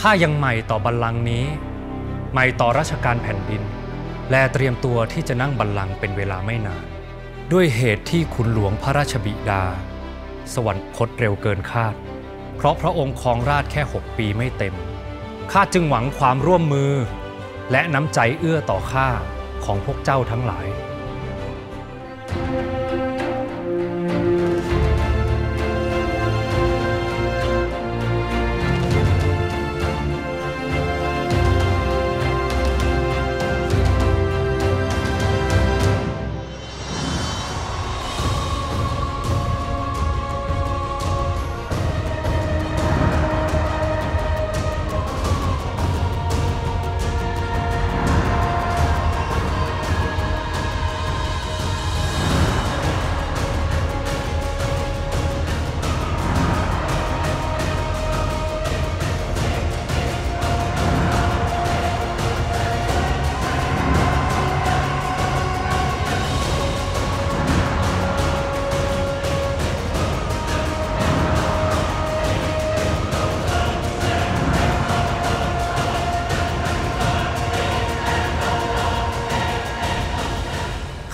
ข้ายังใหม่ต่อบัลลังก์นี้ ใหม่ต่อราชการแผ่นดิน และเตรียมตัวที่จะนั่งบัลลังก์เป็นเวลาไม่นาน ด้วยเหตุที่ขุนหลวงพระราชบิดา สวรรคตเร็วเกินคาด เพราะพระองค์ครองราชแค่ 6 ปีไม่เต็ม ข้าจึงหวังความร่วมมือ และน้ำใจเอื้อต่อข้าของพวกเจ้าทั้งหลาย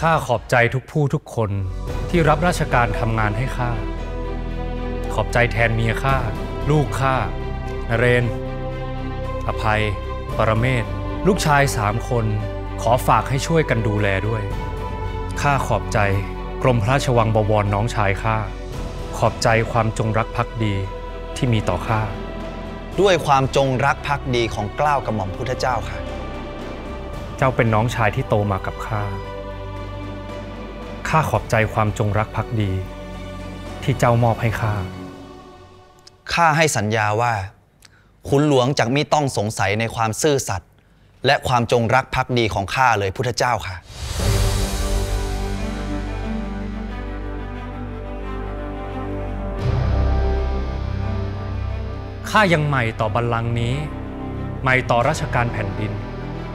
ข้าขอบใจทุกผู้ทุกคนที่รับราชการทำงานให้ข้า ขอบใจแทนเมียข้า ลูกข้านเรน อภัย ปรเมศ ลูกชายสามคน ขอฝากให้ช่วยกันดูแลด้วย ข้าขอบใจกรมพระราชวังบวรน้องชายข้า ขอบใจความจงรักภักดีที่มีต่อข้า ด้วยความจงรักภักดีของเกล้าวกระหม่อมพุทธเจ้าค่ะ เจ้าเป็นน้องชายที่โตมากับข้า ข้าขอบใจความจงรักภักดี ที่เจ้ามอบให้ข้า ข้าให้สัญญาว่าขุนหลวงจะไม่ต้องสงสัยในความซื่อสัตย์และความจงรักภักดีของข้าเลยพุทธเจ้าค่ะ ข้ายังใหม่ต่อบัลลังก์นี้ ใหม่ต่อราชการแผ่นดิน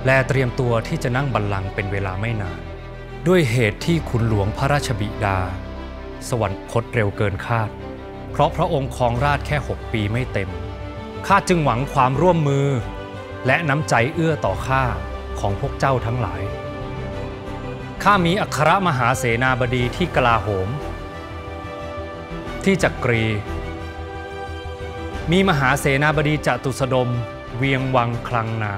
และเตรียมตัวที่จะนั่งบัลลังก์เป็นเวลาไม่นาน ด้วยเหตุที่ขุนหลวงพระราชบิดา สวรรคตเร็วเกินคาด เพราะพระองค์ครองราชแค่ 6 ปีไม่เต็ม ข้าจึงหวังความร่วมมือ และน้ำใจเอื้อต่อข้าของพวกเจ้าทั้งหลาย ข้ามีอัครมหาเสนาบดีที่กลาโหม ที่จักรี มีมหาเสนาบดีจตุสดม เวียงวังคลังนา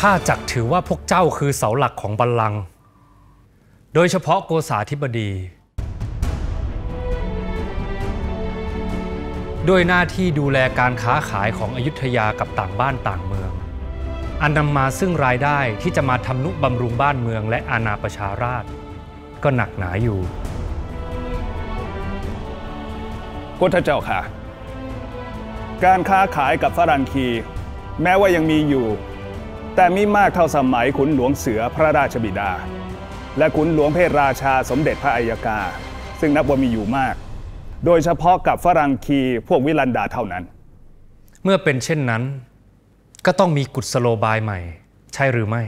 ข้าจักถือว่าพวกเจ้าคือเสาหลักของบัลลังก์โดยเฉพาะโกษาธิบดี ด้วยหน้าที่ดูแลการค้าขายของอยุธยากับต่างบ้านต่างเมือง อันนำมาซึ่งรายได้ที่จะมาทำนุบำรุงบ้านเมืองและอาณาประชาราษฎร์ก็หนักหนาอยู่พุทธเจ้าค่ะ การค้าขายกับฝรั่งคี แม้ว่ายังมีอยู่ แต่มิมากเท่าสมัยขุนหลวงเสือพระราชบิดา และขุนหลวงเพศราชาสมเด็จพระอัยกา ซึ่งนับว่ามีอยู่มาก โดยเฉพาะกับฝรั่งคีพวกวิลันดาเท่านั้น เมื่อเป็นเช่นนั้น ก็ต้องมีกุศโลบายใหม่ ใช่หรือไม่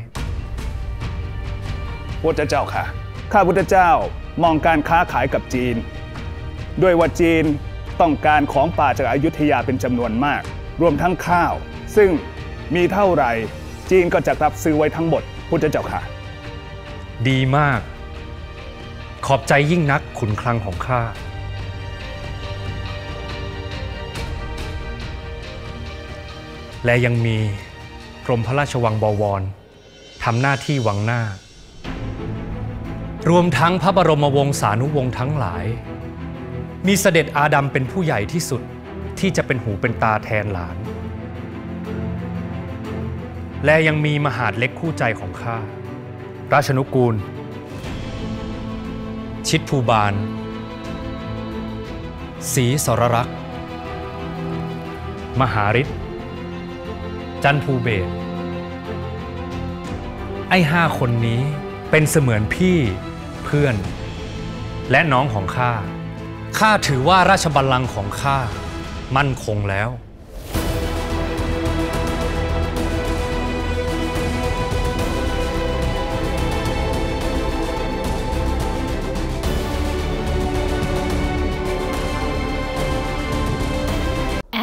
พุทธเจ้าค่ะ ข้าพุทธเจ้ามองการค้าขายกับจีน ด้วยว่าจีนต้องการของป่าจากอายุทยาเป็นจำนวนมาก รวมทั้งข้าว ซึ่งมีเท่าไหร่ จีนก็จะรับซื้อไว้ทั้งหมดพุทธเจ้าค่ะ ดีมาก ขอบใจยิ่งนักขุนคลังของข้าและยังมีกรมพระราชวังบวรทำหน้าที่วังหน้า รวมทั้งพระบรมวงศานุวงศ์ทั้งหลาย มีเสด็จอาดัมเป็นผู้ใหญ่ที่สุดที่จะเป็นหูเป็นตาแทนหลาน และยังมีมหาดเล็กคู่ใจของข้า ราชนุกูล ชิดภูบาลศรีสรรักษ์ มหาฤทธิ์จันภูเบศไอ้ห้าคนนี้เป็นเสมือนพี่เพื่อน และน้องของข้า ข้าถือว่าราชบัลลังก์ของข้ามั่นคงแล้ว